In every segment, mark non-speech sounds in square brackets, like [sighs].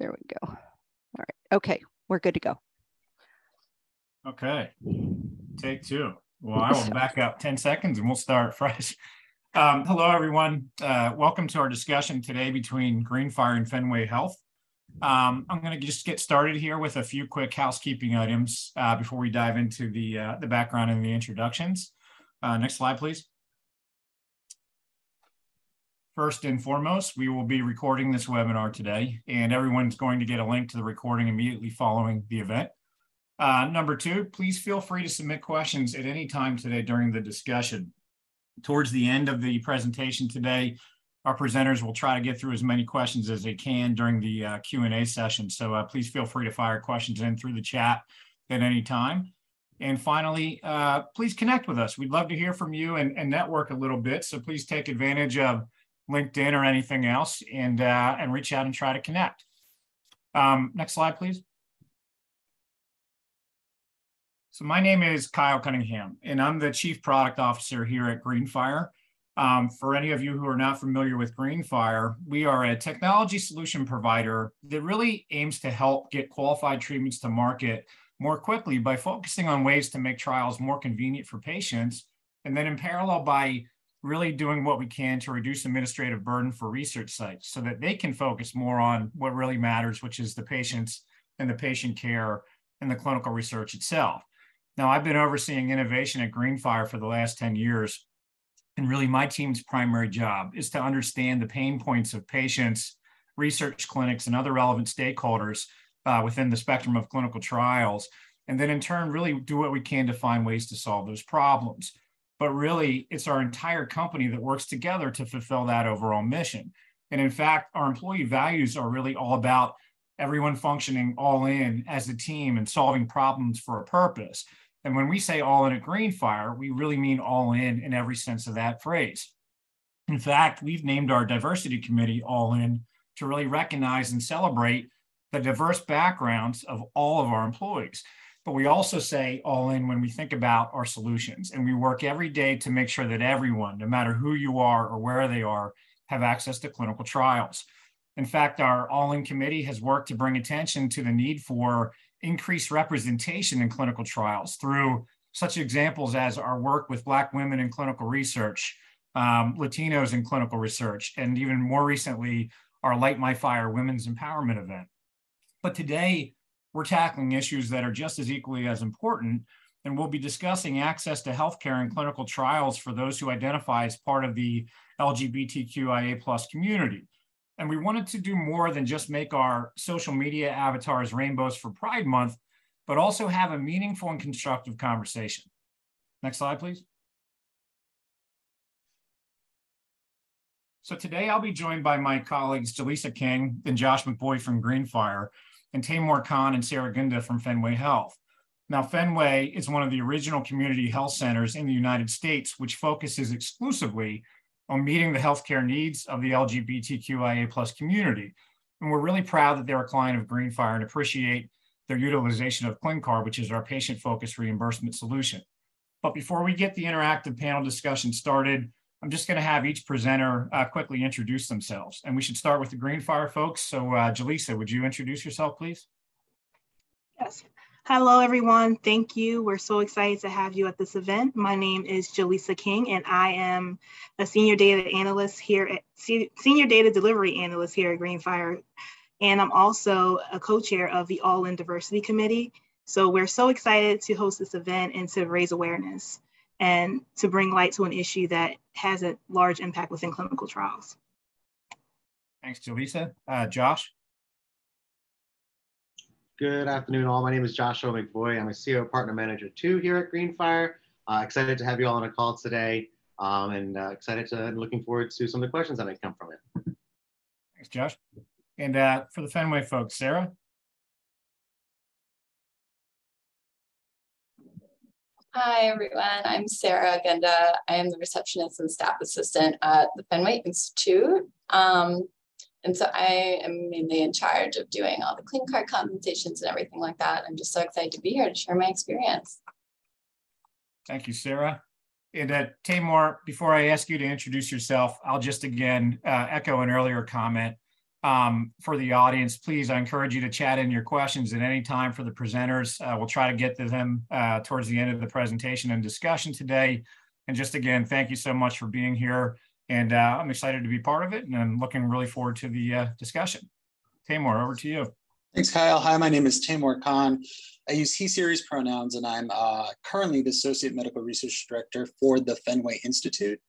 There we go. All right. Okay, we're good to go. Okay, take two. Well, I will back up 10 seconds and we'll start [laughs] fresh. Um, hello, everyone. Uh, welcome to our discussion today between Greenphire and Fenway Health. Um, I'm going to just get started here with a few quick housekeeping items uh, before we dive into the, uh, the background and the introductions. Uh, next slide, please. First and foremost, we will be recording this webinar today, and everyone's going to get a link to the recording immediately following the event. Uh, number two, please feel free to submit questions at any time today during the discussion. Towards the end of the presentation today, our presenters will try to get through as many questions as they can during the uh, Q&A session. So uh, please feel free to fire questions in through the chat at any time. And finally, uh, please connect with us. We'd love to hear from you and, and, network a little bit. So please take advantage of LinkedIn or anything else and, uh, and reach out and try to connect. Um, next slide, please. So my name is Kyle Cunningham, and I'm the Chief Product Officer here at Greenphire. Um, for any of you who are not familiar with Greenphire, we are a technology solution provider that really aims to help get qualified treatments to market more quickly by focusing on ways to make trials more convenient for patients, and then in parallel by really doing what we can to reduce administrative burden for research sites so that they can focus more on what really matters, which is the patients and the patient care and the clinical research itself. Now, I've been overseeing innovation at Greenphire for the last 10 years. And really, my team's primary job is to understand the pain points of patients, research clinics, and other relevant stakeholders uh, within the spectrum of clinical trials. And then, in turn, really do what we can to find ways to solve those problems. But really, it's our entire company that works together to fulfill that overall mission. And in fact, our employee values are really all about everyone functioning all in as a team and solving problems for a purpose. And when we say all in at Greenphire, we really mean all in in every sense of that phrase. In fact, we've named our diversity committee all in to really recognize and celebrate the diverse backgrounds of all of our employees. But we also say all in when we think about our solutions. And we work every day to make sure that everyone, no matter who you are or where they are, have access to clinical trials. In fact, our all in committee has worked to bring attention to the need for increased representation in clinical trials through such examples as our work with Black women in clinical research, um, Latinos in clinical research, and even more recently, our Light My Fire Women's Empowerment event. But today, we're tackling issues that are just as equally as important, and we'll be discussing access to healthcare and clinical trials for those who identify as part of the LGBTQIA plus community. And we wanted to do more than just make our social media avatars rainbows for Pride Month, but also have a meaningful and constructive conversation. Next slide, please. So today I'll be joined by my colleagues, Jaleesa King and Josh McBoy from Greenphire, and Taimur Khan and Sarah Gunda from Fenway Health. Now, Fenway is one of the original community health centers in the United States, which focuses exclusively on meeting the healthcare needs of the LGBTQIA plus community. And we're really proud that they're a client of Greenphire and appreciate their utilization of ClinCard, which is our patient-focused reimbursement solution. But before we get the interactive panel discussion started, I'm just going to have each presenter uh, quickly introduce themselves. And we should start with the Greenphire folks. So uh, Jaleesa, would you introduce yourself, please? Yes. Hello, everyone. Thank you. We're so excited to have you at this event. My name is Jaleesa King, and I am a senior data analyst here at senior data delivery analyst here at Greenphire. And I'm also a co-chair of the All in Diversity Committee. So we're so excited to host this event and to raise awareness and to bring light to an issue that has a large impact within clinical trials. Thanks, Jaleesa. Uh, Josh? Good afternoon, all. My name is Joshua McBoy. I'm a CEO Partner Manager 2 here at Greenphire. Uh, excited to have you all on a call today um, and uh, excited to and looking forward to some of the questions that may come from it. Thanks, Josh. And uh, for the Fenway folks, Sarah? Hi, everyone. I'm Sarah Gunda. I am the receptionist and staff assistant at the Fenway Institute. Um, and so I am mainly in charge of doing all the ClinCard consultations and everything like that. I'm just so excited to be here to share my experience. Thank you, Sarah. And uh, Taimur, before I ask you to introduce yourself, I'll just again uh, echo an earlier comment. Um, for the audience, please, I encourage you to chat in your questions at any time for the presenters. Uh, we'll try to get to them uh, towards the end of the presentation and discussion today. And just again, thank you so much for being here. And uh, I'm excited to be part of it and I'm looking really forward to the uh, discussion. Taimur, over to you. Thanks, Kyle. Hi, my name is Taimur Khan. I use he series pronouns and I'm uh, currently the Associate Medical Research Director for the Fenway Institute.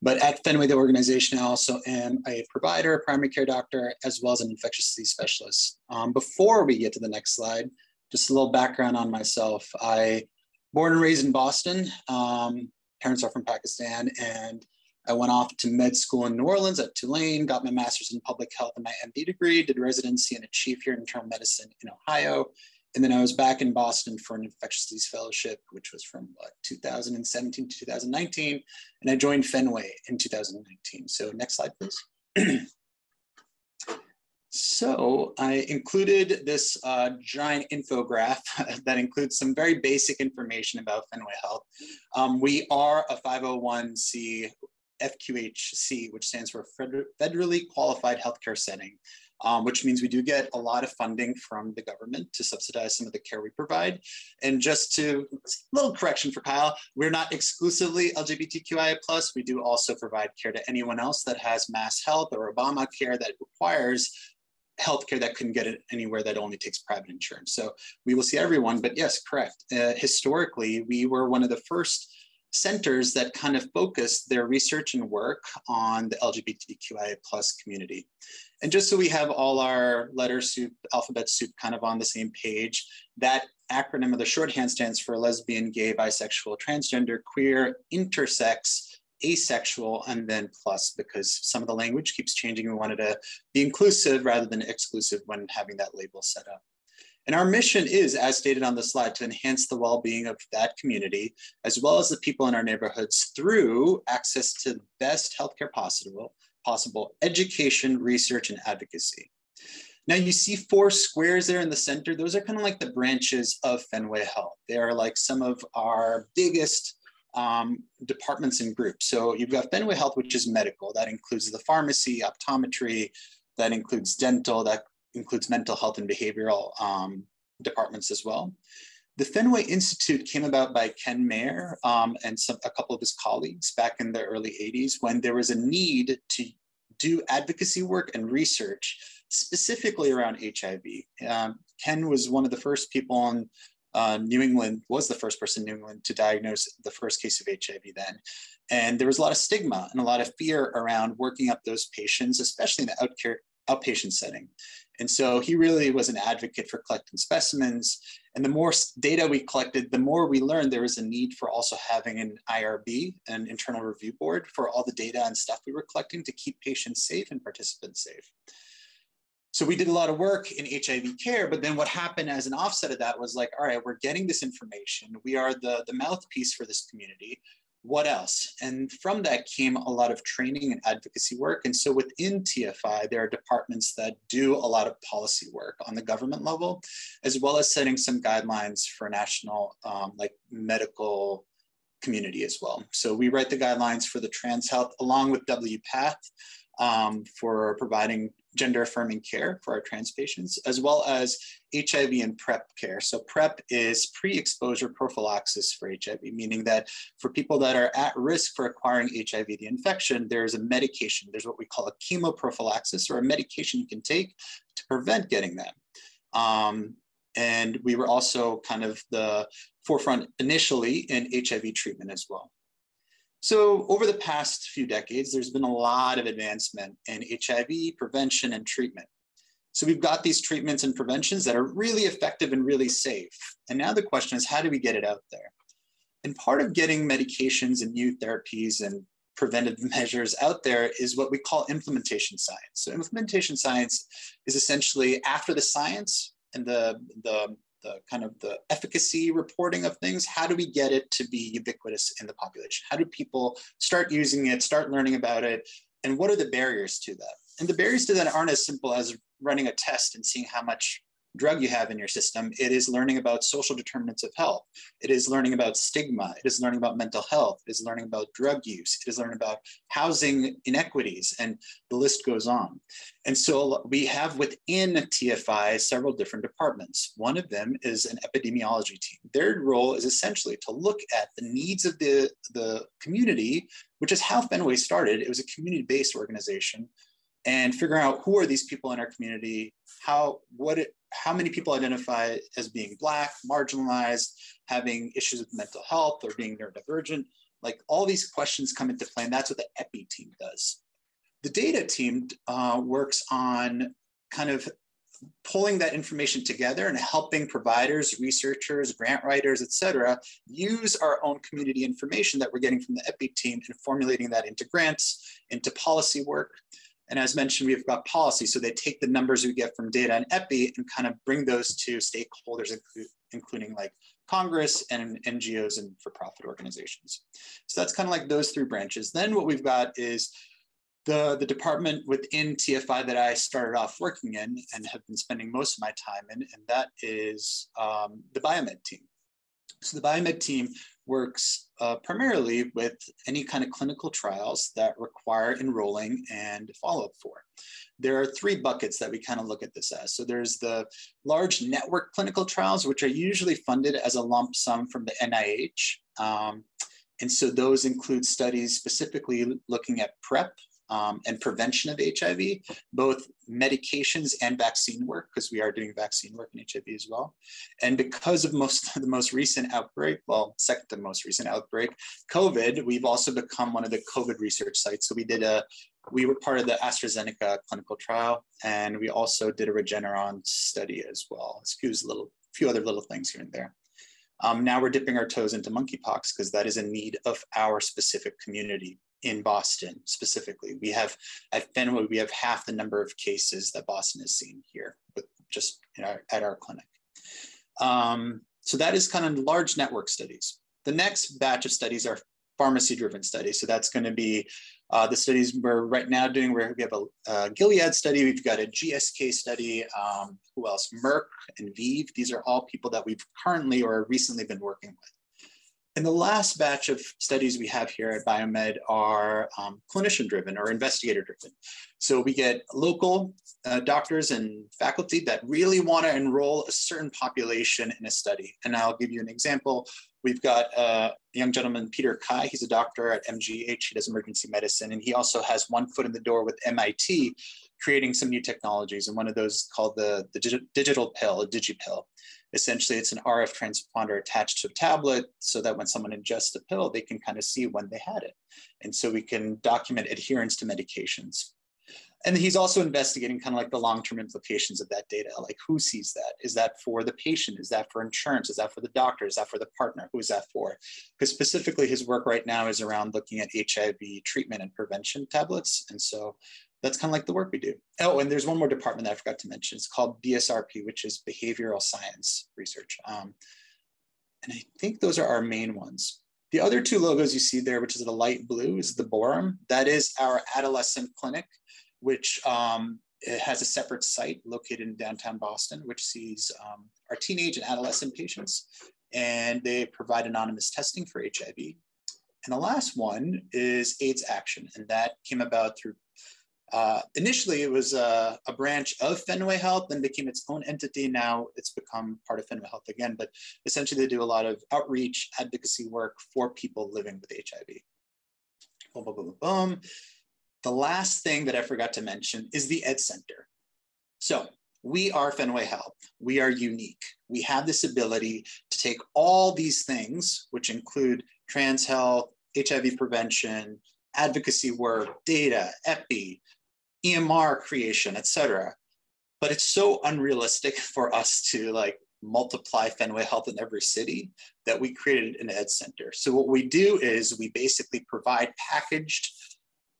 But at Fenway, the organization, I also am a provider, a primary care doctor, as well as an infectious disease specialist. Um, before we get to the next slide, just a little background on myself. I born and raised in Boston. Um, parents are from Pakistan, and I went off to med school in New Orleans at Tulane, got my master's in public health and my MD degree, did residency and achieved here in internal medicine in Ohio, and then I was back in Boston for an infectious disease fellowship, which was from what, 2017 to 2019. And I joined Fenway in 2019. So next slide, please. [clears throat] so I included this uh, giant infograph [laughs] that includes some very basic information about Fenway Health. Um, we are a 501c FQHC, which stands for Federally Qualified Healthcare Setting um, which means we do get a lot of funding from the government to subsidize some of the care we provide. And just to, a little correction for Kyle, we're not exclusively LGBTQIA+, we do also provide care to anyone else that has Mass Health or Obamacare that requires healthcare that couldn't get it anywhere that only takes private insurance. So we will see everyone, but yes, correct. Uh, historically, we were one of the first centers that kind of focused their research and work on the LGBTQIA plus community. And just so we have all our letter soup, alphabet soup kind of on the same page, that acronym of the shorthand stands for lesbian, gay, bisexual, transgender, queer, intersex, asexual, and then plus, because some of the language keeps changing. We wanted to be inclusive rather than exclusive when having that label set up. And our mission is, as stated on the slide, to enhance the well-being of that community, as well as the people in our neighborhoods through access to the best healthcare possible, possible education, research, and advocacy. Now you see four squares there in the center. Those are kind of like the branches of Fenway Health. They are like some of our biggest um, departments and groups. So you've got Fenway Health, which is medical. That includes the pharmacy, optometry, that includes dental, that includes mental health and behavioral um, departments as well. The Fenway Institute came about by Ken Mayer um, and some, a couple of his colleagues back in the early 80s when there was a need to do advocacy work and research specifically around HIV. Um, Ken was one of the first people in uh, New England, was the first person in New England to diagnose the first case of HIV then. And there was a lot of stigma and a lot of fear around working up those patients, especially in the outcare, outpatient setting. And so he really was an advocate for collecting specimens. And the more data we collected, the more we learned there was a need for also having an IRB, an internal review board, for all the data and stuff we were collecting to keep patients safe and participants safe. So we did a lot of work in HIV care, but then what happened as an offset of that was like, all right, we're getting this information. We are the, the mouthpiece for this community what else? And from that came a lot of training and advocacy work. And so within TFI, there are departments that do a lot of policy work on the government level, as well as setting some guidelines for national um, like medical community as well. So we write the guidelines for the trans health along with WPATH um, for providing gender affirming care for our trans patients, as well as HIV and PrEP care. So PrEP is pre-exposure prophylaxis for HIV, meaning that for people that are at risk for acquiring HIV, the infection, there's a medication. There's what we call a chemoprophylaxis or a medication you can take to prevent getting that. Um, and we were also kind of the forefront initially in HIV treatment as well. So over the past few decades, there's been a lot of advancement in HIV prevention and treatment. So we've got these treatments and preventions that are really effective and really safe. And now the question is, how do we get it out there? And part of getting medications and new therapies and preventive [laughs] measures out there is what we call implementation science. So implementation science is essentially after the science and the, the the kind of the efficacy reporting of things how do we get it to be ubiquitous in the population? How do people start using it start learning about it? And what are the barriers to that? And the barriers to that aren't as simple as running a test and seeing how much drug you have in your system. It is learning about social determinants of health. It is learning about stigma. It is learning about mental health. It is learning about drug use. It is learning about housing inequities, and the list goes on. And so we have within TFI several different departments. One of them is an epidemiology team. Their role is essentially to look at the needs of the, the community, which is how Fenway started. It was a community-based organization and figuring out who are these people in our community, how what it, how many people identify as being black, marginalized, having issues with mental health, or being neurodivergent. Like all these questions come into play, and that's what the EPI team does. The data team uh, works on kind of pulling that information together and helping providers, researchers, grant writers, et cetera, use our own community information that we're getting from the EPI team and formulating that into grants, into policy work. And as mentioned, we've got policy. So they take the numbers we get from data and EPI and kind of bring those to stakeholders, including like Congress and NGOs and for-profit organizations. So that's kind of like those three branches. Then what we've got is the, the department within TFI that I started off working in and have been spending most of my time in, and that is um, the biomed team. So the biomed team works uh, primarily with any kind of clinical trials that require enrolling and follow-up for. There are three buckets that we kind of look at this as. So there's the large network clinical trials, which are usually funded as a lump sum from the NIH. Um, and so those include studies specifically looking at PrEP, um, and prevention of HIV, both medications and vaccine work, because we are doing vaccine work in HIV as well. And because of most of [laughs] the most recent outbreak, well, second to most recent outbreak, COVID, we've also become one of the COVID research sites. So we did a, we were part of the AstraZeneca clinical trial, and we also did a Regeneron study as well. Excuse a little, few other little things here and there. Um, now we're dipping our toes into monkeypox because that is a need of our specific community in Boston specifically. We have at Fenway, we have half the number of cases that Boston has seen here, with just our, at our clinic. Um, so that is kind of large network studies. The next batch of studies are pharmacy-driven studies. So that's going to be uh, the studies we're right now doing. Where we have a, a Gilead study, we've got a GSK study. Um, who else? Merck and ViiV. These are all people that we've currently or recently been working with. And the last batch of studies we have here at Biomed are um, clinician driven or investigator driven. So we get local uh, doctors and faculty that really want to enroll a certain population in a study. And I'll give you an example. We've got a young gentleman, Peter Kai. He's a doctor at MGH. He does emergency medicine. And he also has one foot in the door with MIT, creating some new technologies. And one of those called the, the digital pill, a digipill. Essentially, it's an RF transponder attached to a tablet so that when someone ingests the pill, they can kind of see when they had it. And so we can document adherence to medications. And he's also investigating kind of like the long-term implications of that data. Like who sees that? Is that for the patient? Is that for insurance? Is that for the doctor? Is that for the partner? Who is that for? Because specifically his work right now is around looking at HIV treatment and prevention tablets. And so that's kind of like the work we do. Oh, and there's one more department that I forgot to mention. It's called BSRP, which is Behavioral Science Research. Um, and I think those are our main ones. The other two logos you see there, which is the light blue, is the Borum. That is our adolescent clinic, which um, has a separate site located in downtown Boston, which sees um, our teenage and adolescent patients. And they provide anonymous testing for HIV. And the last one is AIDS Action, and that came about through uh, initially, it was a, a, branch of Fenway Health, then became its own entity. Now it's become part of Fenway Health again, but essentially they do a lot of outreach advocacy work for people living with HIV. Boom, boom, boom, boom. The last thing that I forgot to mention is the Ed Center. So we are Fenway Health. We are unique. We have this ability to take all these things, which include trans health, HIV prevention, advocacy work, data, EPI, EMR creation, etc. But it's so unrealistic [laughs] for us to like multiply Fenway Health in every city that we created an ed center. So what we do is we basically provide packaged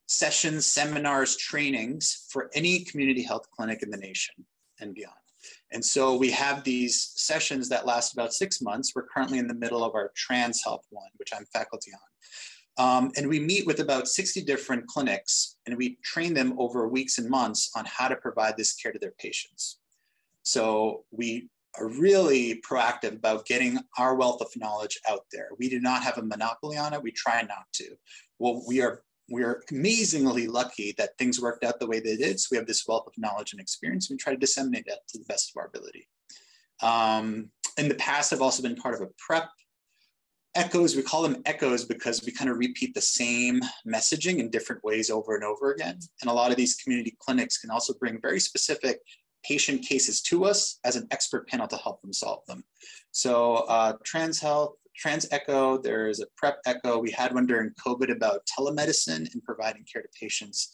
sessions, seminars, trainings for any community health clinic in the nation and beyond. And so we have these sessions that last about six months. We're currently in the middle of our trans health one, which I'm faculty on. Um, and we meet with about 60 different clinics and we train them over weeks and months on how to provide this care to their patients. So we are really proactive about getting our wealth of knowledge out there. We do not have a monopoly on it. We try not to. Well, we are we are amazingly lucky that things worked out the way they did. So we have this wealth of knowledge and experience. We try to disseminate that to the best of our ability. Um, in the past, I've also been part of a prep echoes. We call them echoes because we kind of repeat the same messaging in different ways over and over again. And a lot of these community clinics can also bring very specific patient cases to us as an expert panel to help them solve them. So uh, Trans Health, Trans Echo, there's a PrEP Echo. We had one during COVID about telemedicine and providing care to patients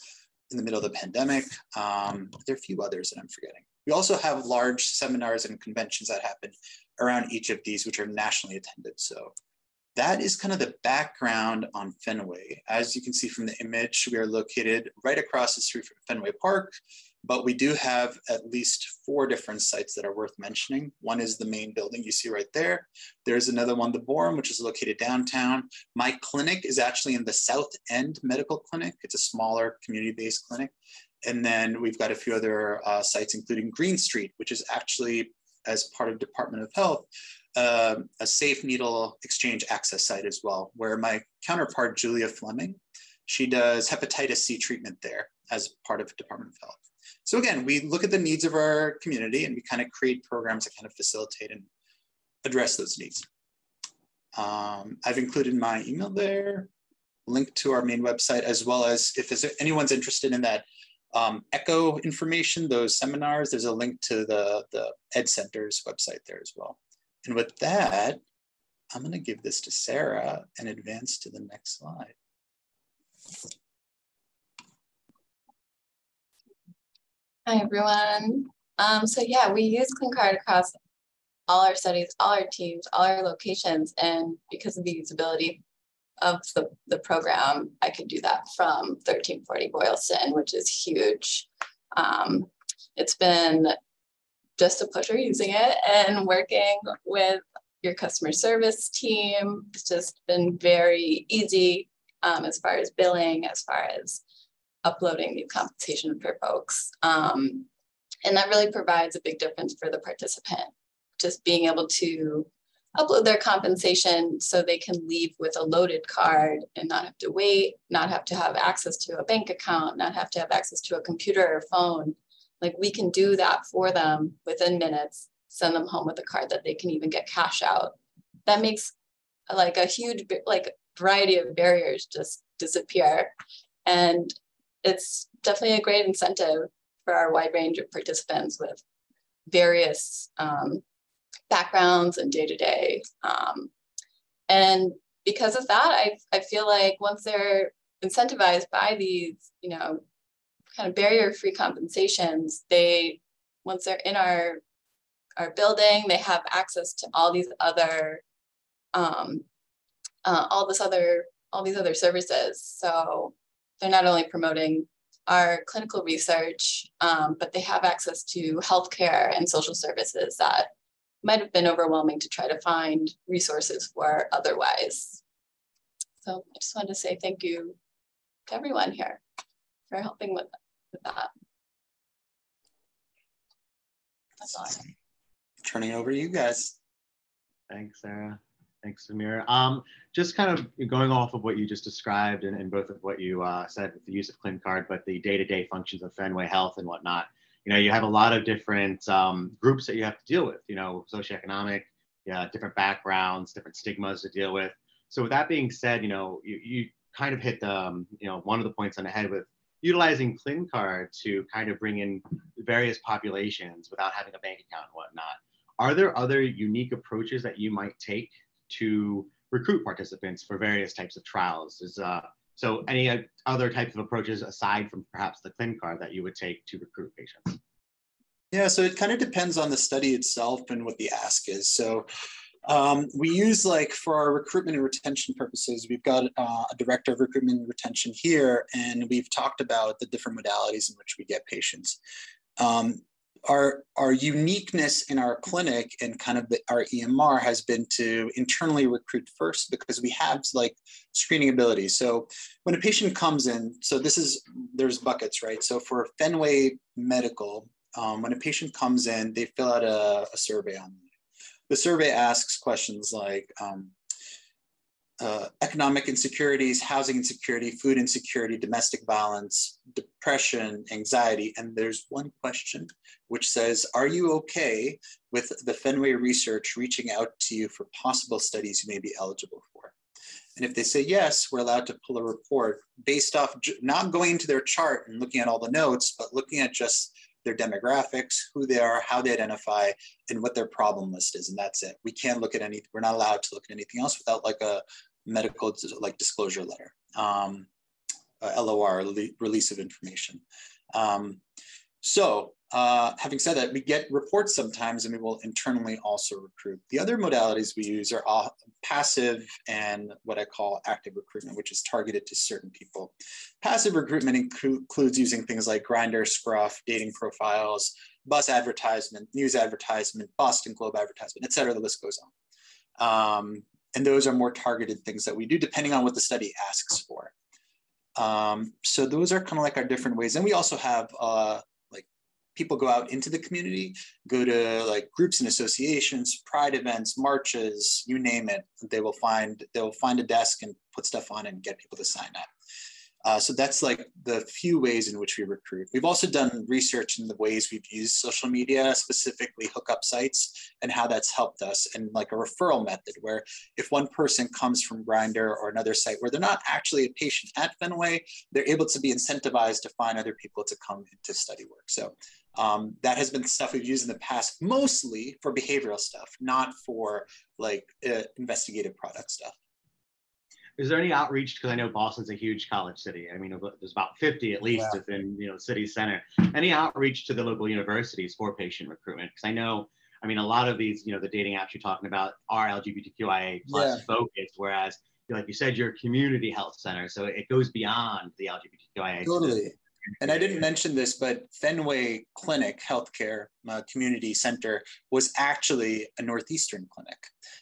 in the middle of the pandemic. Um, there are a few others that I'm forgetting. We also have large seminars and conventions that happen around each of these, which are nationally attended. So that is kind of the background on Fenway. As you can see from the image, we are located right across the street from Fenway Park, but we do have at least four different sites that are worth mentioning. One is the main building you see right there. There's another one, the Borum, which is located downtown. My clinic is actually in the South End Medical Clinic. It's a smaller community-based clinic. And then we've got a few other uh, sites, including Green Street, which is actually as part of Department of Health, uh, a safe needle exchange access site as well, where my counterpart, Julia Fleming, she does hepatitis C treatment there as part of Department of Health. So again, we look at the needs of our community and we kind of create programs that kind of facilitate and address those needs. Um, I've included my email there, link to our main website, as well as if anyone's interested in that um, ECHO information, those seminars, there's a link to the, the Ed Center's website there as well. And with that, I'm gonna give this to Sarah and advance to the next slide. Hi, everyone. Um, so yeah, we use ClinCard across all our studies, all our teams, all our locations. And because of the usability of the, the program, I could do that from 1340 Boylston, which is huge. Um, it's been just a pleasure using it and working with your customer service team. It's just been very easy um, as far as billing, as far as uploading new compensation for folks. Um, and that really provides a big difference for the participant, just being able to upload their compensation so they can leave with a loaded card and not have to wait, not have to have access to a bank account, not have to have access to a computer or phone. Like we can do that for them within minutes, send them home with a card that they can even get cash out. That makes like a huge like variety of barriers just disappear. And it's definitely a great incentive for our wide range of participants with various um, backgrounds and day to day. And because of that, I, I feel like once they're incentivized by these, you know, kind of barrier free compensations, they, once they're in our, our building, they have access to all these other, um, uh, all this other, all these other services. So they're not only promoting our clinical research, um, but they have access to healthcare and social services that might have been overwhelming to try to find resources for otherwise. So I just wanted to say thank you to everyone here for helping with, with that. That's all. Turning over to you guys. Thanks, Sarah. Thanks, Samir. Um, just kind of going off of what you just described and, and both of what you uh, said with the use of ClinCard, but the day-to-day functions of Fenway Health and whatnot. You know, you have a lot of different um, groups that you have to deal with. You know, socioeconomic, yeah, different backgrounds, different stigmas to deal with. So with that being said, you know, you, you kind of hit the, um, you know, one of the points on the head with utilizing ClinCard to kind of bring in various populations without having a bank account and whatnot. Are there other unique approaches that you might take to recruit participants for various types of trials? Is uh, so any other types of approaches aside from perhaps the ClinCard that you would take to recruit patients? Yeah, so it kind of depends on the study itself and what the ask is. So um, we use like for our recruitment and retention purposes, we've got uh, a director of recruitment and retention here, and we've talked about the different modalities in which we get patients. Um, our our uniqueness in our clinic and kind of the, our EMR has been to internally recruit first because we have like screening ability. So when a patient comes in, so this is there's buckets, right? So for Fenway Medical, um, when a patient comes in, they fill out a, a survey online. The survey asks questions like um, uh, economic insecurities, housing insecurity, food insecurity, domestic violence, depression, anxiety. And there's one question which says, Are you okay with the Fenway research reaching out to you for possible studies you may be eligible for? And if they say yes, we're allowed to pull a report based off not going into their chart and looking at all the notes, but looking at just their demographics, who they are, how they identify, and what their problem list is. And that's it. We can't look at any, we're not allowed to look at anything else without like a medical like disclosure letter, um, LOR, release of information. Um, so uh, having said that, we get reports sometimes and we will internally also recruit. The other modalities we use are all passive and what I call active recruitment, which is targeted to certain people. Passive recruitment includes using things like Grindr, Scruff, dating profiles, bus advertisement, news advertisement, Boston Globe advertisement, et cetera, the list goes on. Um, and those are more targeted things that we do depending on what the study asks for. Um, so those are kind of like our different ways. And we also have uh, people go out into the community, go to like groups and associations, pride events, marches, you name it. They will find they will find a desk and put stuff on and get people to sign up. Uh, so that's like the few ways in which we recruit. We've also done research in the ways we've used social media, specifically hookup sites, and how that's helped us, and like a referral method where if one person comes from Grindr or another site where they're not actually a patient at Fenway, they're able to be incentivized to find other people to come into study work. So um, that has been stuff we've used in the past, mostly for behavioral stuff, not for like uh, investigative product stuff. Is there any outreach? Because I know Boston's a huge college city. I mean, there's about 50 at least yeah. within you know city center. Any outreach to the local universities for patient recruitment? Because I know, I mean, a lot of these, you know, the dating apps you're talking about are LGBTQIA plus yeah. focused, whereas like you said, you're a community health center, so it goes beyond the LGBTQIA. Totally and I didn't mention this, but Fenway Clinic Healthcare uh, Community Center was actually a Northeastern clinic.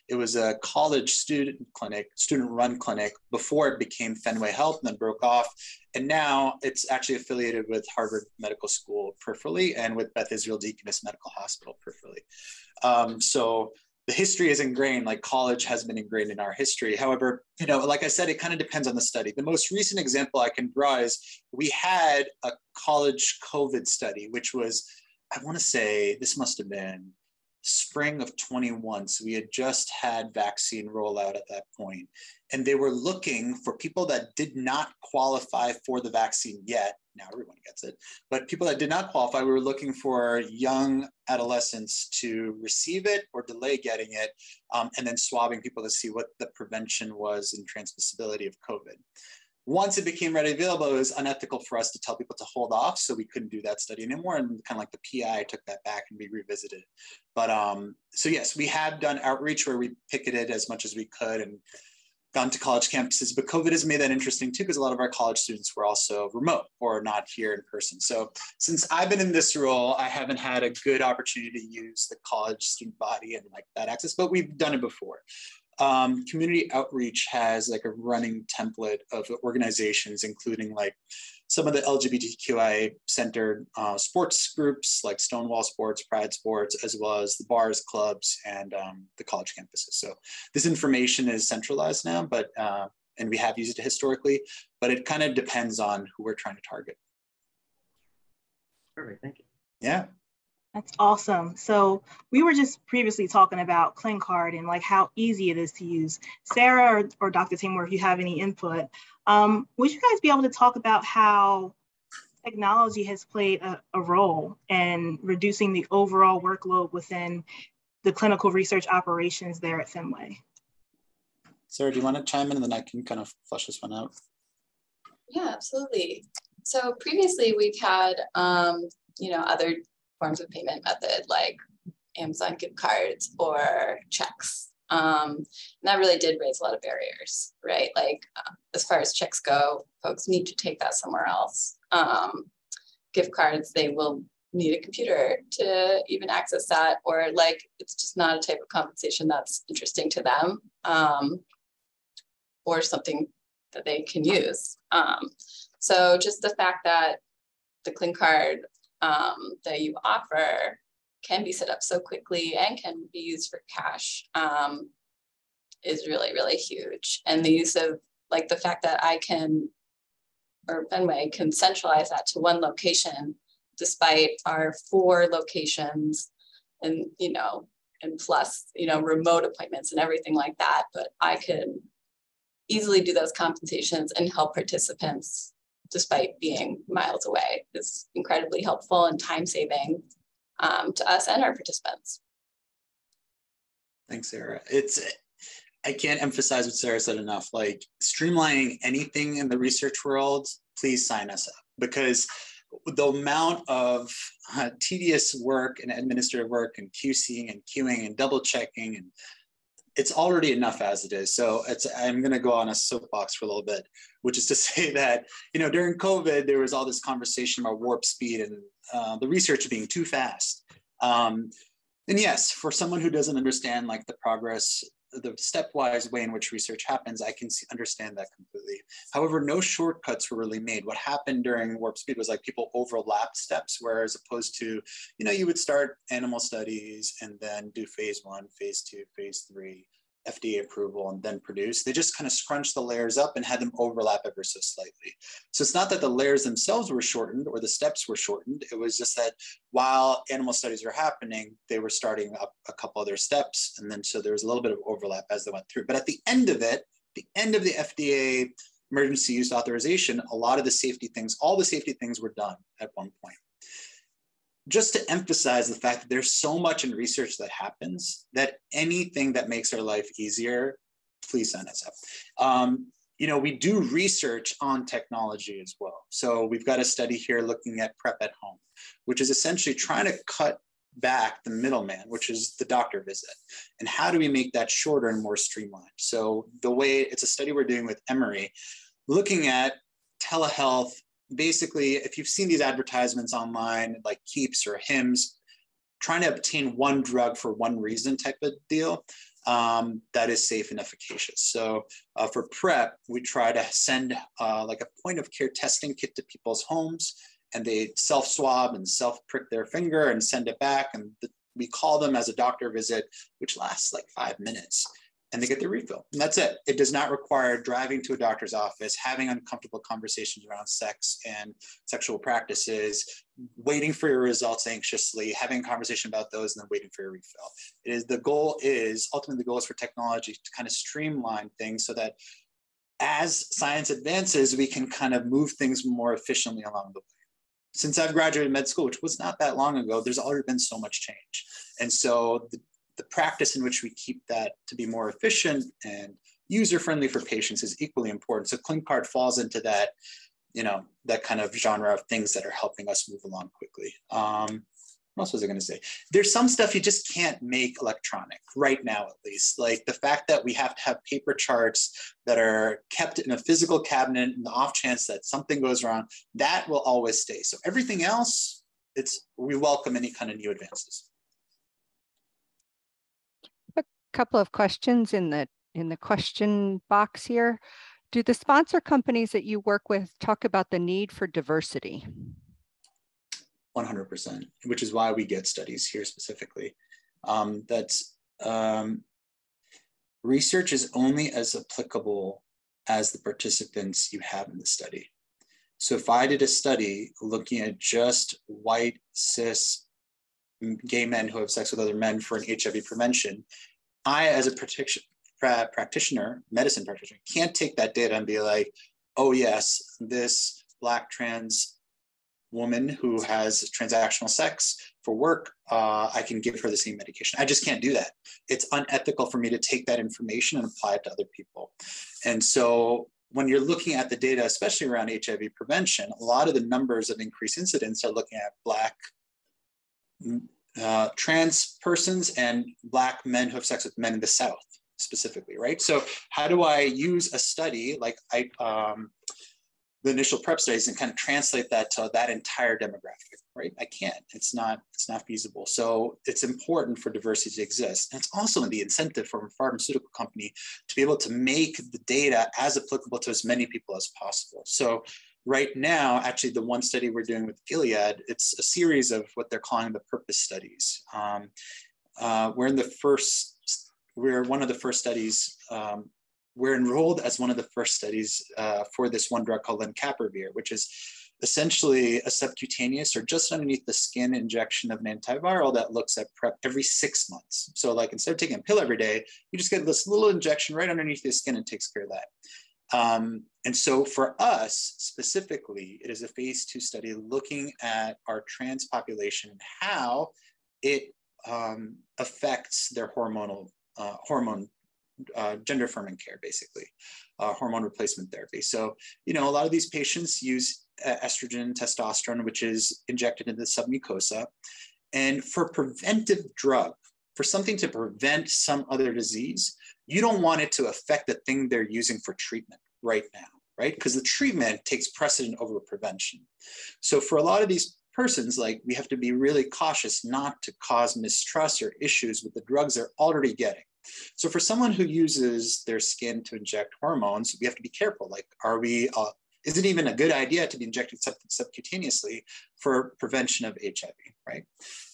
It was a college student clinic, student run clinic before it became Fenway Health and then broke off. And now it's actually affiliated with Harvard Medical School peripherally and with Beth Israel Deaconess Medical Hospital peripherally. Um, so the history is ingrained like college has been ingrained in our history. However you know like i said it kind of depends on the study. The most recent example i can draw is we had a college covid study which was i want to say this must have been spring of 21 so we had just had vaccine rollout at that point and they were looking for people that did not qualify for the vaccine yet. Now everyone gets it. But people that did not qualify, we were looking for young adolescents to receive it or delay getting it, um, and then swabbing people to see what the prevention was in transmissibility of COVID. Once it became readily available, it was unethical for us to tell people to hold off, so we couldn't do that study anymore. And kind of like the PI took that back and we revisited. But um, so yes, we have done outreach where we picketed as much as we could and gone to college campuses, but COVID has made that interesting too, because a lot of our college students were also remote or not here in person. So since I've been in this role, I haven't had a good opportunity to use the college student body and like that access, but we've done it before. Um, community outreach has like a running template of organizations, including like some of the LGBTQI centered uh, sports groups like Stonewall Sports, Pride Sports, as well as the bars, clubs, and um, the college campuses. So this information is centralized now, but uh, and we have used it historically, but it kind of depends on who we're trying to target. Perfect, thank you. Yeah. That's awesome. So we were just previously talking about ClinCard and like how easy it is to use. Sarah or, or Dr. Taimur, if you have any input, um, would you guys be able to talk about how technology has played a, a role in reducing the overall workload within the clinical research operations there at Fenway? Sarah, do you want to chime in and then I can kind of flush this one out? Yeah, absolutely. So previously we've had, um, you know, other forms of payment method like Amazon gift cards or checks. Um, and that really did raise a lot of barriers, right? Like uh, as far as checks go, folks need to take that somewhere else. Um, gift cards, they will need a computer to even access that, or like it's just not a type of compensation that's interesting to them, um, or something that they can use. Um, so just the fact that the ClinCard um, that you offer can be set up so quickly and can be used for cash um, is really, really huge. And the use of like the fact that I can, or Fenway can centralize that to one location despite our four locations and, you know, and plus, you know, remote appointments and everything like that. But I could easily do those compensations and help participants despite being miles away is incredibly helpful and time saving um, to us and our participants. Thanks, Sarah. It's I can't emphasize what Sarah said enough. Like streamlining anything in the research world, please sign us up because the amount of uh, tedious work and administrative work and QCing and queuing and double checking and it's already enough as it is. So it's I'm going to go on a soapbox for a little bit, which is to [laughs] say that you know during COVID there was all this conversation about warp speed and uh, the research being too fast. Um, and yes, for someone who doesn't understand like the progress the stepwise way in which research happens, I can see, understand that completely. However, no shortcuts were really made. What happened during warp speed was like people overlapped steps, where as opposed to, you know, you would start animal studies and then do phase one, phase two, phase three, FDA approval and then produce. They just kind of scrunched the layers up and had them overlap ever so slightly. So it's not that the layers themselves were shortened or the steps were shortened. It was just that while animal studies were happening, they were starting up a couple other steps. And then so there was a little bit of overlap as they went through. But at the end of it, the end of the FDA emergency use authorization, a lot of the safety things, all the safety things were done at one point just to emphasize the fact that there's so much in research that happens that anything that makes our life easier, please sign us up. Um, you know, we do research on technology as well. So we've got a study here looking at prep at home, which is essentially trying to cut back the middleman, which is the doctor visit. And how do we make that shorter and more streamlined? So the way it's a study we're doing with Emory, looking at telehealth basically, if you've seen these advertisements online, like Keeps or Hims, trying to obtain one drug for one reason type of deal, um, that is safe and efficacious. So uh, for PrEP, we try to send uh, like a point of care testing kit to people's homes and they self swab and self prick their finger and send it back. And the, we call them as a doctor visit, which lasts like five minutes and they get their refill. And that's it. It does not require driving to a doctor's office, having uncomfortable conversations around sex and sexual practices, waiting for your results anxiously, having a conversation about those, and then waiting for your refill. It is the goal is ultimately the goal is for technology to kind of streamline things so that as science advances, we can kind of move things more efficiently along the way. Since I've graduated med school, which was not that long ago, there's already been so much change. And so the the practice in which we keep that to be more efficient and user friendly for patients is equally important. So ClinCard falls into that, you know, that kind of genre of things that are helping us move along quickly. Um, what else was I going to say? There's some stuff you just can't make electronic right now, at least. Like the fact that we have to have paper charts that are kept in a physical cabinet in the off chance that something goes wrong, that will always stay. So everything else, it's we welcome any kind of new advances couple of questions in the in the question box here. Do the sponsor companies that you work with talk about the need for diversity? 100%, which is why we get studies here specifically. Um, that's um, research is only as applicable as the participants you have in the study. So if I did a study looking at just white, cis, gay men who have sex with other men for an HIV prevention, I, as a practitioner, medicine practitioner, can't take that data and be like, oh, yes, this Black trans woman who has transactional sex for work, uh, I can give her the same medication. I just can't do that. It's unethical for me to take that information and apply it to other people. And so when you're looking at the data, especially around HIV prevention, a lot of the numbers of increased incidents are looking at Black uh, trans persons and black men who have sex with men in the South specifically, right? So how do I use a study like I, um, the initial prep studies and kind of translate that to that entire demographic, right? I can't. It's not. It's not feasible. So it's important for diversity to exist. And it's also in the incentive for a pharmaceutical company to be able to make the data as applicable to as many people as possible. So right now, actually the one study we're doing with Gilead, it's a series of what they're calling the purpose studies. Um, uh, we're in the first, we're one of the first studies, um, we're enrolled as one of the first studies uh, for this one drug called lenacapavir, which is essentially a subcutaneous or just underneath the skin injection of an antiviral that looks at PrEP every six months. So like instead of taking a pill every day, you just get this little injection right underneath the skin and takes care of that. Um, and so for us specifically, it is a phase two study looking at our trans population and how it um, affects their hormonal uh, hormone uh, gender affirming care, basically, uh, hormone replacement therapy. So, you know, a lot of these patients use uh, estrogen, testosterone, which is injected into the submucosa. And for preventive drug, for something to prevent some other disease, you don't want it to affect the thing they're using for treatment right now, right? Because the treatment takes precedent over prevention. So for a lot of these persons, like we have to be really cautious not to cause mistrust or issues with the drugs they're already getting. So for someone who uses their skin to inject hormones, we have to be careful. Like, are we uh, is it even a good idea to be injected sub subcutaneously for prevention of HIV, right?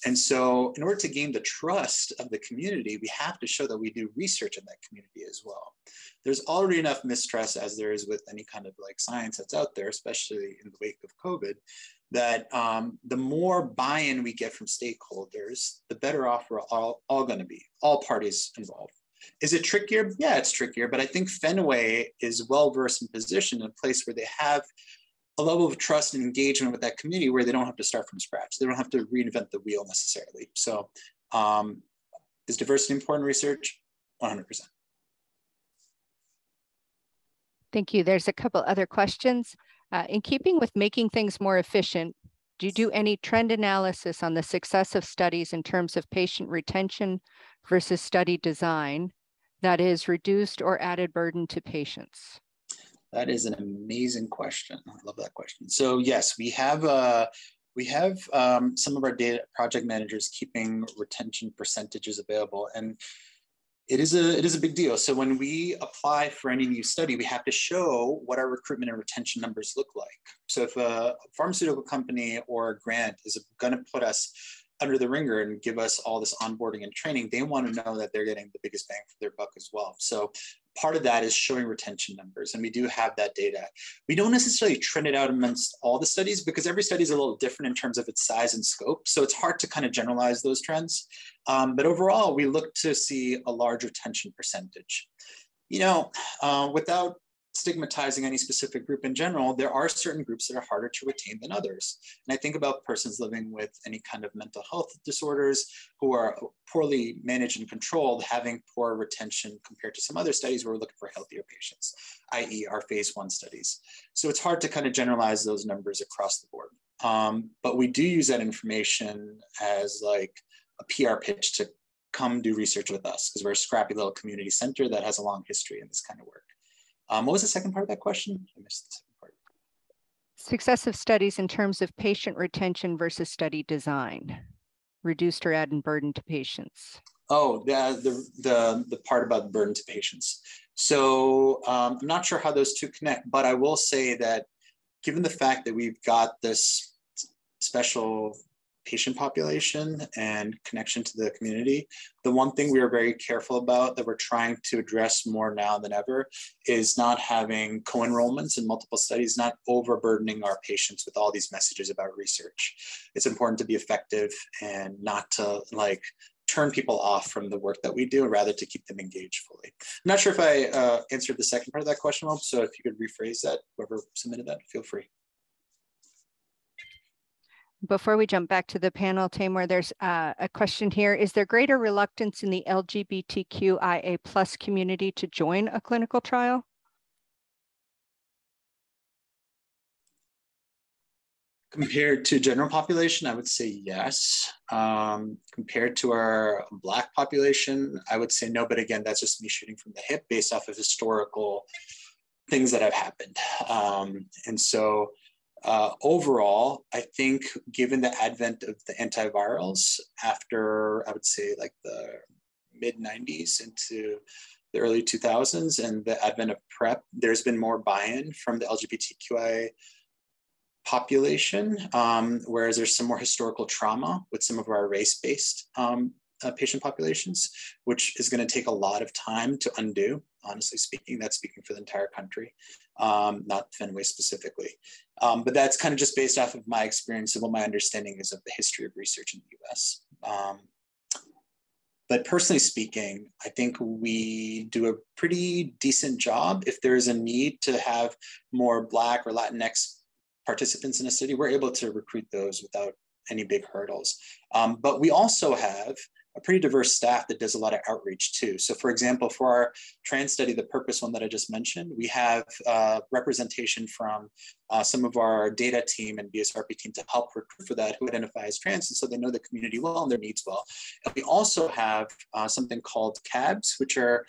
And so in order to gain the trust of the community, we have to show that we do research in that community as well. There's already enough mistrust as there is with any kind of like science that's out there, especially in the wake of COVID, that um, the more buy-in we get from stakeholders, the better off we're all, all gonna be, all parties involved. Is it trickier? Yeah, it's trickier, but I think Fenway is well versed and positioned in a place where they have a level of trust and engagement with that community where they don't have to start from scratch. They don't have to reinvent the wheel necessarily. So, um, is diversity important research? 100%. Thank you. There's a couple other questions. Uh, in keeping with making things more efficient, do you do any trend analysis on the success of studies in terms of patient retention versus study design that is reduced or added burden to patients? That is an amazing question. I love that question. So yes, we have uh, we have um, some of our data project managers keeping retention percentages available, and it is a it is a big deal. So when we apply for any new study, we have to show what our recruitment and retention numbers look like. So if a pharmaceutical company or a grant is going to put us under the ringer and give us all this onboarding and training, they want to know that they're getting the biggest bang for their buck as well. So part of that is showing retention numbers, and we do have that data. We don't necessarily trend it out amongst all the studies because every study is a little different in terms of its size and scope. So it's hard to kind of generalize those trends. Um, but overall, we look to see a large retention percentage. You know, uh, without stigmatizing any specific group in general, there are certain groups that are harder to retain than others. And I think about persons living with any kind of mental health disorders who are poorly managed and controlled, having poor retention compared to some other studies where we're looking for healthier patients, i.e. our phase one studies. So it's hard to kind of generalize those numbers across the board. Um, but we do use that information as like a PR pitch to come do research with us because we're a scrappy little community center that has a long history in this kind of work. Um, what was the second part of that question? I missed the second part. Successive studies in terms of patient retention versus study design, reduced or added burden to patients. Oh, the, the, the, the part about the burden to patients. So um, I'm not sure how those two connect, but I will say that given the fact that we've got this special patient population and connection to the community. The one thing we are very careful about that we're trying to address more now than ever is not having co-enrollments in multiple studies, not overburdening our patients with all these messages about research. It's important to be effective and not to like turn people off from the work that we do, rather to keep them engaged fully. I'm not sure if I uh, answered the second part of that question, well, so if you could rephrase that, whoever submitted that, feel free. Before we jump back to the panel, Taimur, there's uh, a question here. Is there greater reluctance in the LGBTQIA plus community to join a clinical trial? Compared to general population, I would say yes. Um, compared to our Black population, I would say no. But again, that's just me shooting from the hip based off of historical things that have happened. Um, and so uh, overall, I think given the advent of the antivirals after, I would say, like the mid 90s into the early 2000s and the advent of PrEP, there's been more buy in from the LGBTQI population, um, whereas there's some more historical trauma with some of our race-based um, uh, patient populations, which is going to take a lot of time to undo. Honestly speaking, that's speaking for the entire country, um, not Fenway specifically. Um, but that's kind of just based off of my experience and what my understanding is of the history of research in the US. Um, but personally speaking, I think we do a pretty decent job. If there is a need to have more Black or Latinx participants in a city, we're able to recruit those without any big hurdles. Um, but we also have a pretty diverse staff that does a lot of outreach too. So for example, for our trans study, the purpose one that I just mentioned, we have uh, representation from uh, some of our data team and BSRP team to help recruit for that who identify as trans. And so they know the community well and their needs well. And we also have uh, something called CABs, which are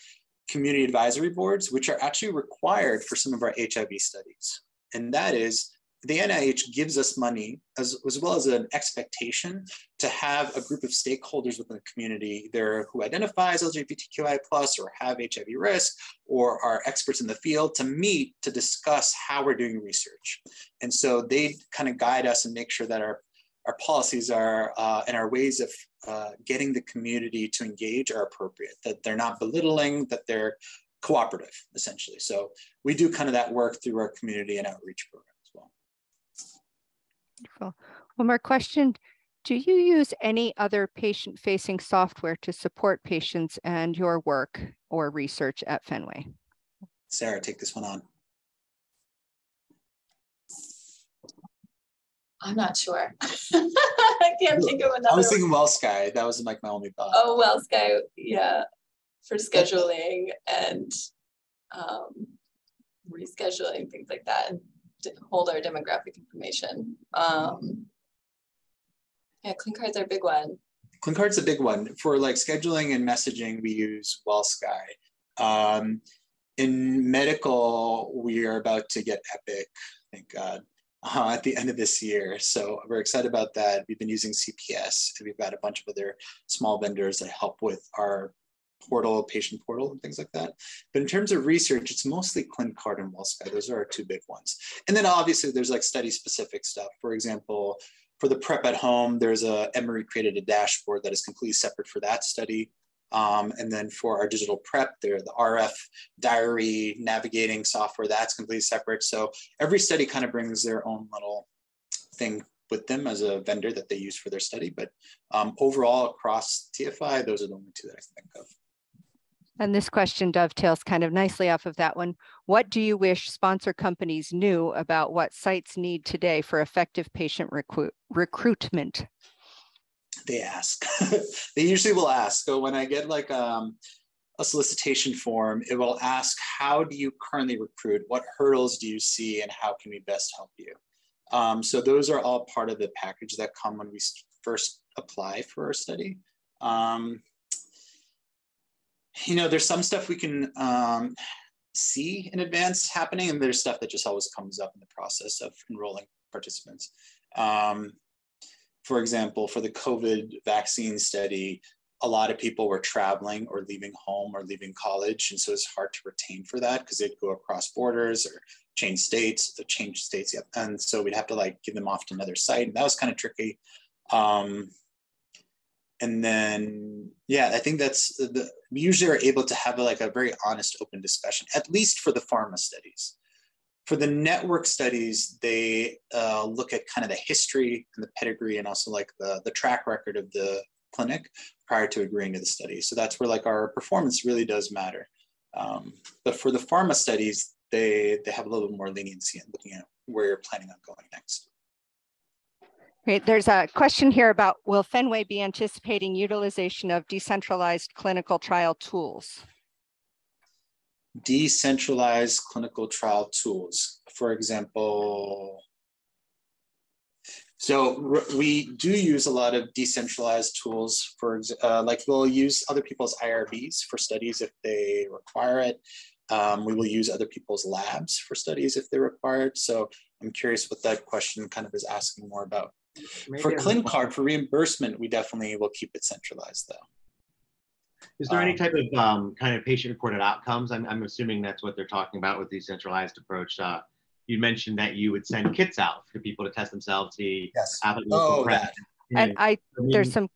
community advisory boards, which are actually required for some of our HIV studies. And that is the NIH gives us money as, as well as an expectation to have a group of stakeholders within the community, either who identifies LGBTQI plus or have HIV risk or are experts in the field to meet to discuss how we're doing research. And so they kind of guide us and make sure that our, our policies are uh, and our ways of uh, getting the community to engage are appropriate, that they're not belittling, that they're cooperative, essentially. So we do kind of that work through our community and outreach program. Wonderful. One more question. Do you use any other patient facing software to support patients and your work or research at Fenway? Sarah, take this one on. I'm not sure. [laughs] I can't think of another. I was thinking WellSky. That was like my only thought. Oh, WellSky, yeah, for scheduling and um, rescheduling things like that, and hold our demographic information. Um, yeah, ClinCard's our big one. ClinCard's a big one. For like scheduling and messaging, we use WellSky. Um, in medical, we are about to get Epic, thank God, uh, at the end of this year. So we're excited about that. We've been using CPS, and we've got a bunch of other small vendors that help with our portal, patient portal, and things like that. But in terms of research, it's mostly ClinCard and WellSky. Those are our two big ones. And then obviously there's like study specific stuff. For example, for the prep at home, there's a Emory created a dashboard that is completely separate for that study. Um, and then for our digital prep, there the RF diary navigating software that's completely separate. So every study kind of brings their own little thing with them as a vendor that they use for their study. But um, overall, across TFI, those are the only two that I can think of. And this question dovetails kind of nicely off of that one. What do you wish sponsor companies knew about what sites need today for effective patient recruit recruitment? They ask. [laughs] they usually will ask. So when I get like um, a solicitation form, it will ask, how do you currently recruit? What hurdles do you see and how can we best help you? Um, so those are all part of the package that come when we first apply for our study. Um, you know, there's some stuff we can um, see in advance happening, and there's stuff that just always comes up in the process of enrolling participants. Um, for example, for the COVID vaccine study, a lot of people were traveling or leaving home or leaving college. And so it's hard to retain for that because they'd go across borders or change states, to change states. Yep. And so we'd have to like give them off to another site. And that was kind of tricky. Um, and then yeah i think that's the we usually are able to have a, like a very honest open discussion at least for the pharma studies. For the network studies they uh, look at kind of the history and the pedigree and also like the, the track record of the clinic prior to agreeing to the study. So that's where like our performance really does matter. Um, but for the pharma studies they they have a little bit more leniency in looking at where you're planning on going next Great. There's a question here about will Fenway be anticipating utilization of decentralized clinical trial tools? Decentralized clinical trial tools. For example, so we do use a lot of decentralized tools for uh, like we'll use other people's IRBs for studies if they require it. Um, we will use other people's labs for studies if they require it. So I'm curious what that question kind of is asking more about. Maybe for ClinCard, for reimbursement, we definitely will keep it centralized though. Is there um, any type of um, kind of patient reported outcomes? I'm, I'm assuming that's what they're talking about with the centralized approach. Uh, you mentioned that you would send kits out for people to test themselves, to Yes. have a local Oh, presence. And I, I there's some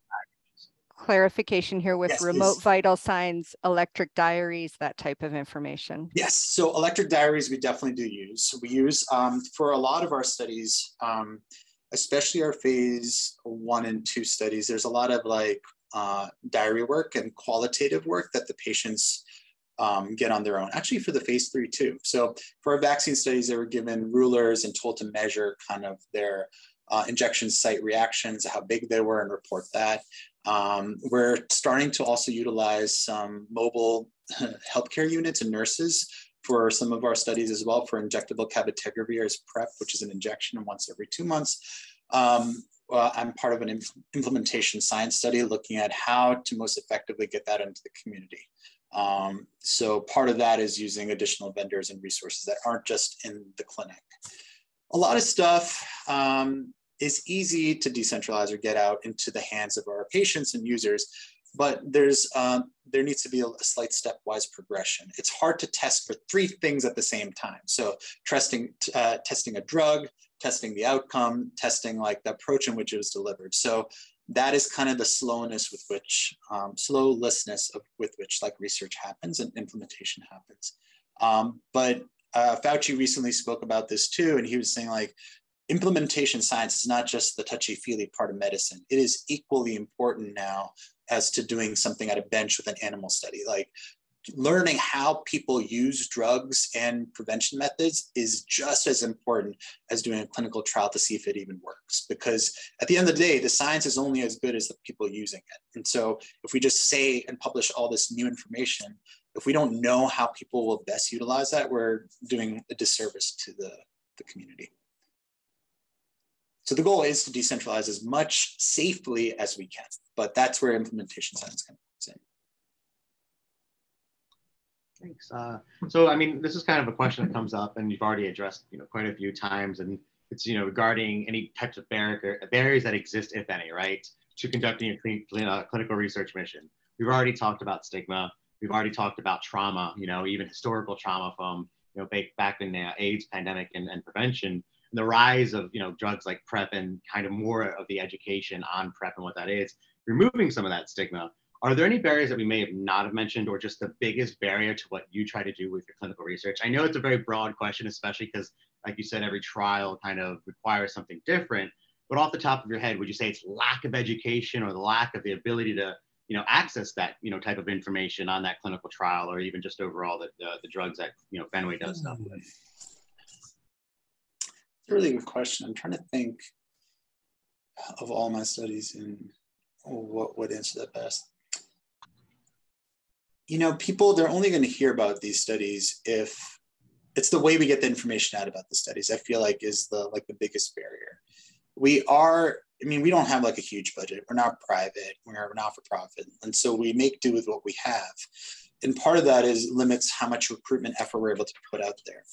clarification here with Yes, remote please. vital signs, electric diaries, that type of information. Yes, so electric diaries we definitely do use. We use um, for a lot of our studies, um, especially our phase one and two studies. There's a lot of like uh, diary work and qualitative work that the patients um, get on their own. Actually, for the phase three too. So for our vaccine studies, they were given rulers and told to measure kind of their uh, injection site reactions, how big they were, and report that. Um, we're starting to also utilize some mobile [laughs] healthcare units and nurses for some of our studies as well for injectable cabotegravir as PrEP, which is an injection once every two months. Um, well, I'm part of an implementation science study looking at how to most effectively get that into the community. Um, so part of that is using additional vendors and resources that aren't just in the clinic. A lot of stuff um, is easy to decentralize or get out into the hands of our patients and users, but there's um, there needs to be a, a slight stepwise progression. It's hard to test for three things at the same time. So testing uh, testing a drug, testing the outcome, testing like the approach in which it was delivered. So that is kind of the slowness with which um, slowlessness of with which like research happens and implementation happens. Um, but uh, Fauci recently spoke about this too, and he was saying like implementation science is not just the touchy feely part of medicine. It is equally important now as to doing something at a bench with an animal study. Like learning how people use drugs and prevention methods is just as important as doing a clinical trial to see if it even works. Because at the end of the day, the science is only as good as the people using it. And so if we just say and publish all this new information, if we don't know how people will best utilize that, we're doing a disservice to the, the community. So the goal is to decentralize as much safely as we can, but that's where implementation science comes in. Thanks. Uh, so, I mean, this is kind of a question that comes up, and you've already addressed, you know, quite a few times, and it's, you know, regarding any types of barrier, barriers that exist, if any, right, to conducting a uh, clinical research mission. We've already talked about stigma. We've already talked about trauma, you know, even historical trauma from, you know, back, back in the AIDS pandemic and, and prevention, and the rise of, you know, drugs like PrEP and kind of more of the education on PrEP and what that is, removing some of that stigma. Are there any barriers that we may have not have mentioned or just the biggest barrier to what you try to do with your clinical research? I know it's a very broad question, especially because, like you said, every trial kind of requires something different. But off the top of your head, would you say it's lack of education or the lack of the ability to, you know, access that, you know, type of information on that clinical trial or even just overall the, the, the drugs that, you know, Fenway does stuff with? It's a really good question. I'm trying to think of all my studies and what would answer that best. You know, people, they're only going to hear about these studies if it's the way we get the information out about the studies, I feel like is the like the biggest barrier. We are, I mean, we don't have like a huge budget. We're not private, we're not for profit. And so we make do with what we have. And part of that is limits how much recruitment effort we're able to put out there.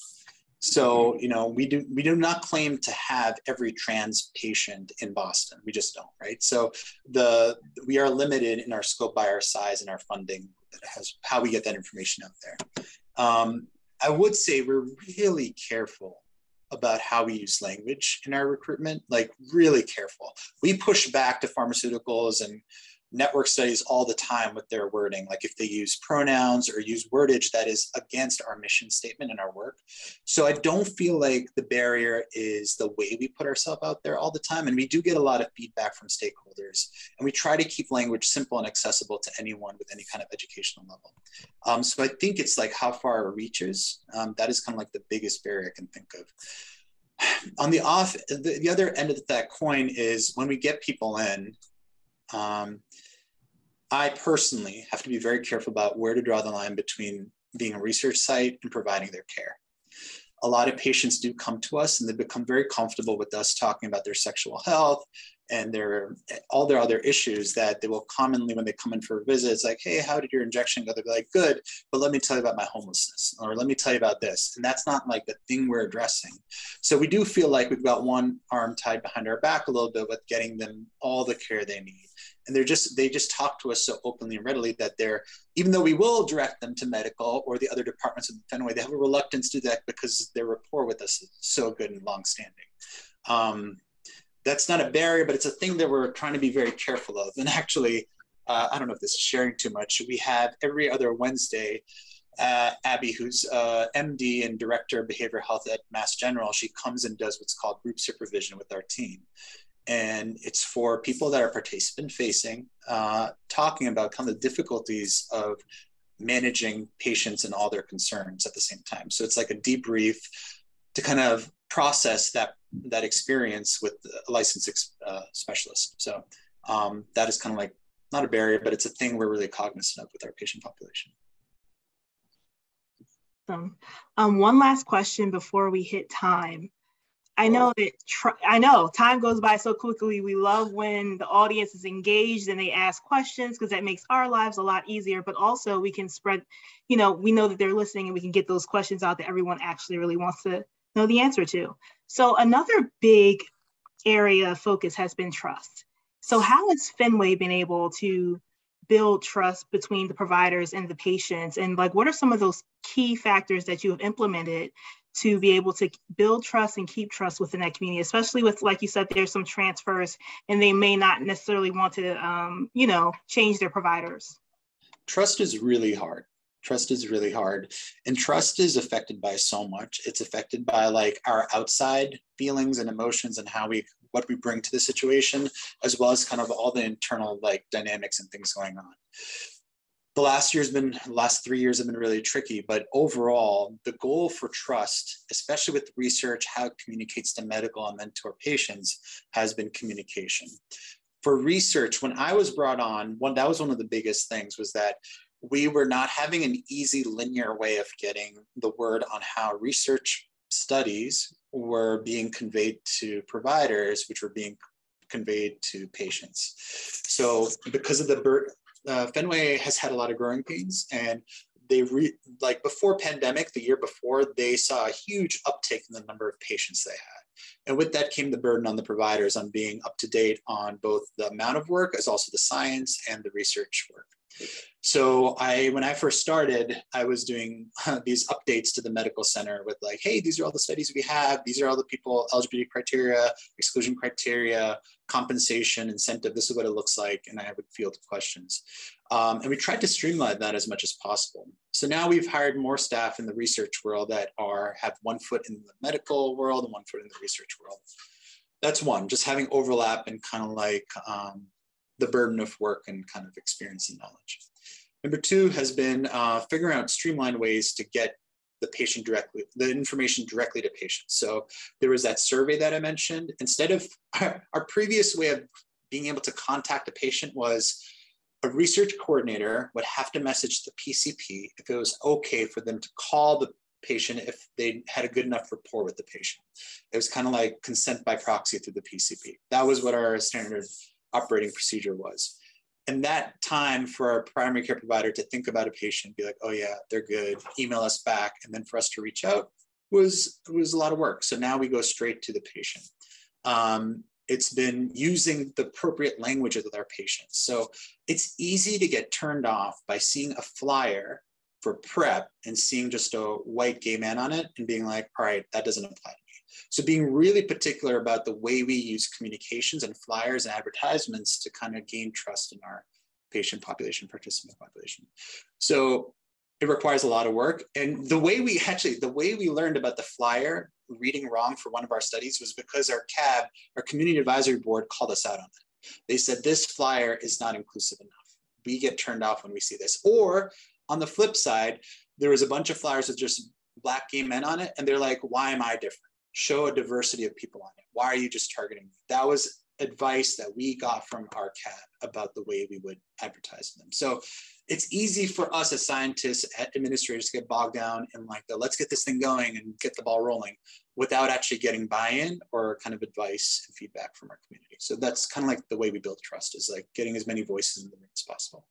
So, you know, we do we do not claim to have every trans patient in Boston. We just don't, right? So the we are limited in our scope by our size and our funding that has how we get that information out there. Um, I would say we're really careful about how we use language in our recruitment, like really careful. We push back to pharmaceuticals and network studies all the time with their wording, like if they use pronouns or use wordage that is against our mission statement and our work. So I don't feel like the barrier is the way we put ourselves out there all the time. And we do get a lot of feedback from stakeholders. And we try to keep language simple and accessible to anyone with any kind of educational level. Um, so I think it's like how far it reaches. Um, that is kind of like the biggest barrier I can think of [sighs] on the off the, the, other end of that coin is when we get people in um, I personally have to be very careful about where to draw the line between being a research site and providing their care. A lot of patients do come to us and they become very comfortable with us talking about their sexual health and their all their other issues that they will commonly when they come in for a visit it's like hey how did your injection go? They'll be like good but let me tell you about my homelessness or let me tell you about this and that's not like the thing we're addressing. So we do feel like we've got one arm tied behind our back a little bit with getting them all the care they need and they're just they just talk to us so openly and readily that they're even though we will direct them to medical or the other departments of the Fenway, they have a reluctance to that because their rapport with us is so good and longstanding. Um, that's not a barrier, but it's a thing that we're trying to be very careful of. And actually, uh, I don't know if this is sharing too much. We have every other Wednesday, uh, Abby, who's uh, MD and Director of Behavioral Health at Mass General, she comes and does what's called group supervision with our team and it's for people that are participant facing, uh, talking about kind of the difficulties of managing patients and all their concerns at the same time. So it's like a debrief to kind of process that that experience with a licensed uh, specialist. So um, that is kind of like not a barrier, but it's a thing we're really cognizant of with our patient population. Um, one last question before we hit time. I know that I know time goes by so quickly. We love when the audience is engaged and they ask questions because that makes our lives a lot easier. But also we can spread, you know, we know that they're listening and we can get those questions out that everyone actually really wants to know the answer to. So another big area of focus has been trust. So how has Fenway been able to build trust between the providers and the patients? And like, what are some of those key factors that you have implemented to be able to build trust and keep trust within that community, especially with, like you said, there's some transfers and they may not necessarily want to, um, you know, change their providers. Trust is really hard. Trust is really hard. And trust is affected by so much. It's affected by like our outside feelings and emotions and how we, what we bring to the situation, as well as kind of all the internal like dynamics and things going on the last year's been last three years have been really tricky but overall the goal for trust especially with research how it communicates to medical and mentor patients has been communication. For research when i was brought on one that was one of the biggest things was that we were not having an easy linear way of getting the word on how research studies were being conveyed to providers which were being conveyed to patients. So because of the uh, Fenway has had a lot of growing pains and they re, like before pandemic, the year before, they saw a huge uptick in the number of patients they had. And with that came the burden on the providers on being up to date on both the amount of work as also the science and the research work. So I, when I first started, I was doing these updates to the medical center with like, hey, these are all the studies we have. These are all the people, eligibility criteria, exclusion criteria, compensation, incentive. This is what it looks like. And I have a field of questions. Um, and we tried to streamline that as much as possible. So now we've hired more staff in the research world that are have one foot in the medical world and one foot in the research world. That's one, just having overlap and kind of like um, the burden of work and kind of experience and knowledge. Number two has been uh, figuring out streamlined ways to get the patient directly, the information directly to patients. So there was that survey that I mentioned. Instead of our, [laughs] our previous way of being able to contact a patient was a research coordinator would have to message the PCP if it was okay for them to call the patient if they had a good enough rapport with the patient. It was kind of like consent by proxy through the PCP. That was what our standard operating procedure was. And that time for our primary care provider to think about a patient, be like, oh yeah, they're good, email us back, and then for us to reach out was was a lot of work. So now we go straight to the patient. Um, it's been using the appropriate language with our patients. So it's easy to get turned off by seeing a flyer for PrEP and seeing just a white gay man on it and being like, all right, that doesn't apply. So being really particular about the way we use communications and flyers and advertisements to kind of gain trust in our patient population, participant population. So it requires a lot of work. And the way we actually, the way we learned about the flyer reading wrong for one of our studies was because our CAB, our community advisory board called us out on it. They said this flyer is not inclusive enough. We get turned off when we see this. Or on the flip side, there was a bunch of flyers with just black gay men on it. And they're like, why am I different? Show a diversity of people on it. Why are you just targeting me? That was advice that we got from our CAB about the way we would advertise them. So it's easy for us as scientists, administrators to get bogged down in like the let's get this thing going and get the ball rolling without actually getting buy-in or kind of advice and feedback from our community. So that's kind of like the way we build trust is like getting as many voices in the room as possible.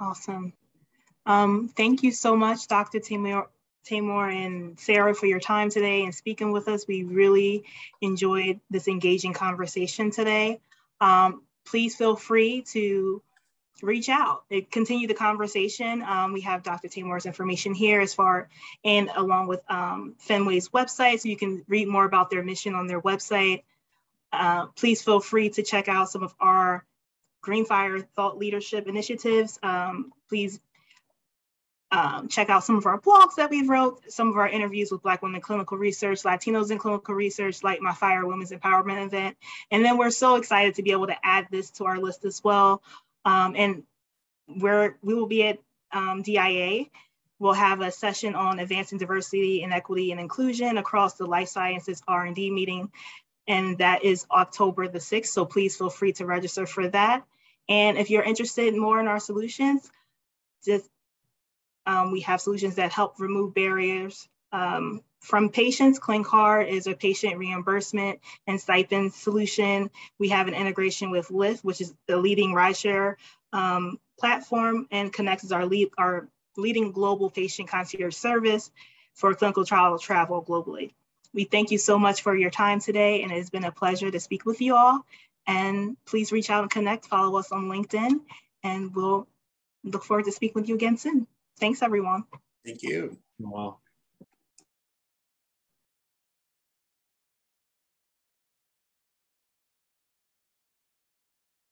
Awesome. Um, thank you so much, Dr. Taimur Taimur and Sarah for your time today and speaking with us. We really enjoyed this engaging conversation today. um, please feel free to reach out and continue the conversation. Um, we have Dr. Taimur's information here as far and along with um, Fenway's website, so you can read more about their mission on their website. Uh, please feel free to check out some of our Greenphire thought leadership initiatives. Um, please um, check out some of our blogs that we've wrote, some of our interviews with Black women clinical research, Latinos in clinical research, like my Fire Women's Empowerment event. And then we're so excited to be able to add this to our list as well. Um, and we're, we will be at um, DIA. We'll have a session on advancing diversity and equity and inclusion across the life sciences R&D meeting. And that is October the 6th. So please feel free to register for that. And if you're interested more in our solutions, just um, we have solutions that help remove barriers um, from patients. ClinCard is a patient reimbursement and stipend solution. We have an integration with Lyft, which is the leading rideshare um, platform and connects our, lead, our leading global patient concierge service for clinical trial travel globally. We thank you so much for your time today, and it has been a pleasure to speak with you all. And please reach out and connect, follow us on LinkedIn, and we'll look forward to speaking with you again soon. Thanks, everyone. Thank you. Well,